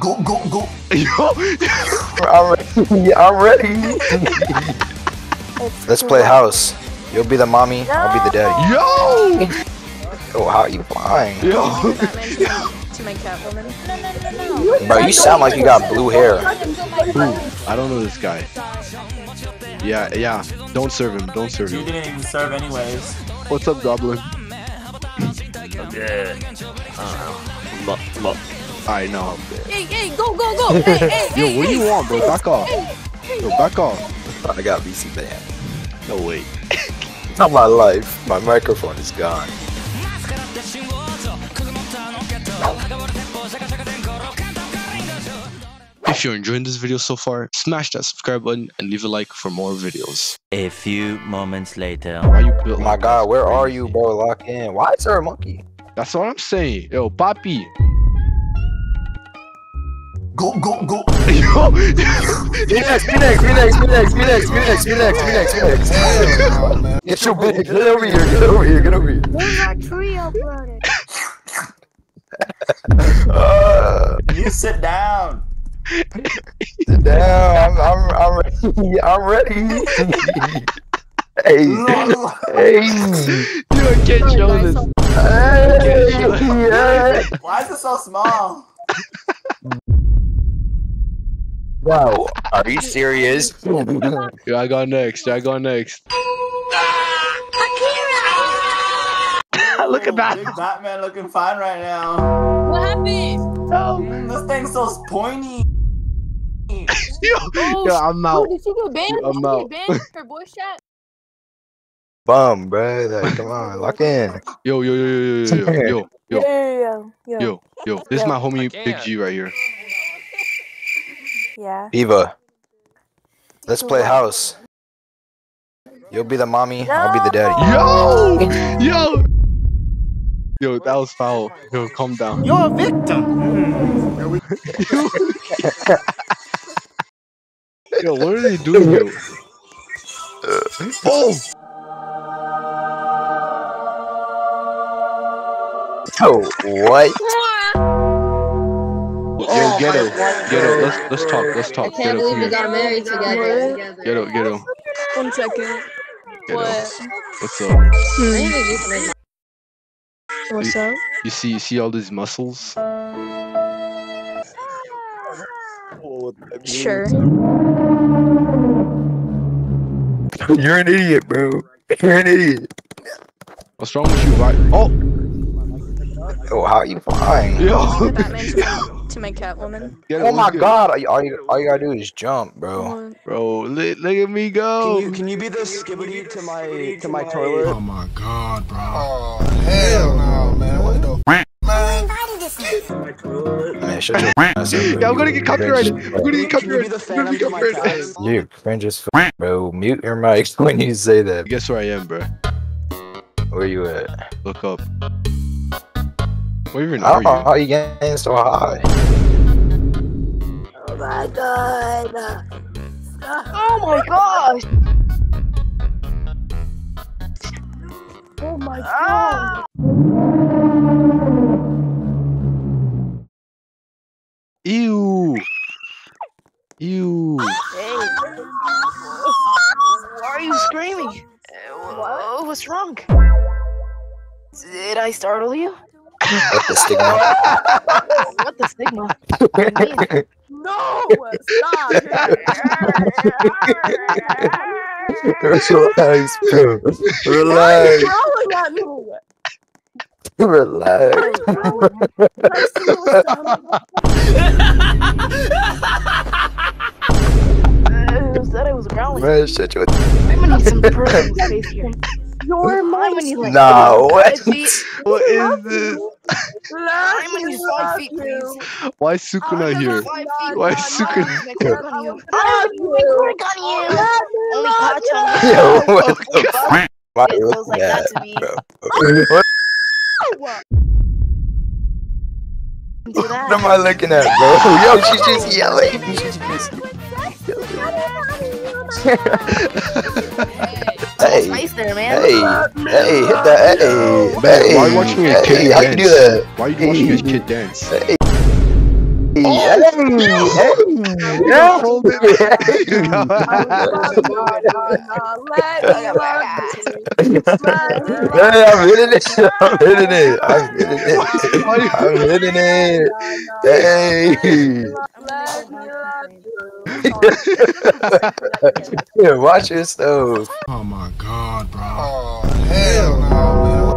Go, go, go. Yo, I'm ready. I'm ready. Let's play house. You'll be the mommy. I'll be the daddy. yo, Oh, how are you flying? yo. To my Catwoman. No, no, no, no. Bro, you sound like you got blue hair. Who? I don't know this guy. Yeah, yeah. Don't serve him. Don't serve him. You him. didn't even serve anyways. What's up, Goblin? Yeah. Look, look. I know. i'm Hey, hey, go, go, go. Hey, hey, Yo, hey, what do hey. you want, bro? Back off. Yo, back off. I got VC banned. No way. Not my life. My microphone is gone. If you're enjoying this video so far, smash that subscribe button and leave a like for more videos. A few moments later. Why you built Oh my like god, this? where are you, bro? Lock in. Why is there a monkey? That's what I'm saying. Yo, Papi. Go, go, go. Yo, Phoenix, Phoenix, Phoenix, Phoenix, Phoenix, Phoenix, Phoenix, Phoenix, Phoenix. Get your bitch. Get over here. Get over here. Get over here. There's our tree uploaded. Uh, You sit down. sit down. I'm, I'm, I'm ready. I'm ready. hey, hey, yo, I can't show this. hey, hey. Why is it so small? Wow, are you serious? Yo, I got next. I got next. Look at that. Big Batman looking fine right now. What happened? Mm, this thing's so pointy. Yo, Oh, yo, I'm Oh, out. did she get banned? I'm Did she out. get banned for voice chat? Bum, bro. Like, come on, lock in. Yo, yo, yo, yo, yo, yo, yo, yo, yo, yeah, yeah, yo, yo. This is my homie Big G right here. Yeah. Eva, let's play house. You'll be the mommy. I'll be the daddy. Yo, yo, yo. That was foul. Yo, calm down. You're a victim. Yo, what are they doing? Yo? Oh, Oh, what? Yo, ghetto, ghetto. Let's let's talk. Let's talk. I talk. can't Ghetto, believe come we here. got married together. Ghetto, ghetto, One second. ghetto. What? What's up? I need to do something. What's up? You see, you see all these muscles? Sure. You're an idiot, bro. You're an idiot. What's wrong with you? Why? Oh, Oh, how are you flying? yo. Batman to my, Catwoman. Ghetto, Oh my good? god, all you, all you, all you gotta do is jump, bro. Bro. Look, look at me go. Can you can you be the skibidi to my to my toilet? Oh my god, bro. Oh, hell no, man. What the f- man? Man, shut your ass up, bro. Yeah, I'm gonna get copyrighted. I'm gonna get Can you be copyrighted. I'm gonna get copyrighted. cat? You cringe as f, bro. Mute your mic when you say that. Guess where I am, bro? Where you at? Look up. Where even are don't you? how you getting so high. Oh my god. Oh my gosh. Oh my god. Ew. Ew. Hey. Why are you screaming? What? What's wrong? Did I startle you? What the stigma? What the stigma? No! Stop! Relax, bro. Relax. growling at me? Relax. Uh, said I was growling. Man, shut your. I'm gonna need some personal space here. Your mommy like Nah, what? What is this? I'm five feet, please. Why is Sukuna here? Why is Sukuna here? I work on you. Only touch on you. Yo, oh, what the f- Why It you feels looking like that to me. bro? What What? what am I looking at, bro? Yo, she's just yelling. She's just hey, Nice there, man. hey, hey, hit that, hey, Man, hey, why you watching a hey, kid how you do dance? that? Why are you watching this kid dance? Hey, yeah. Hold it. Hey, I'm hitting it. I'm hitting it. I'm hitting it. I'm hitting it. Hey. Yeah, watch yourself. Oh my god, bro. Oh, hell no, man.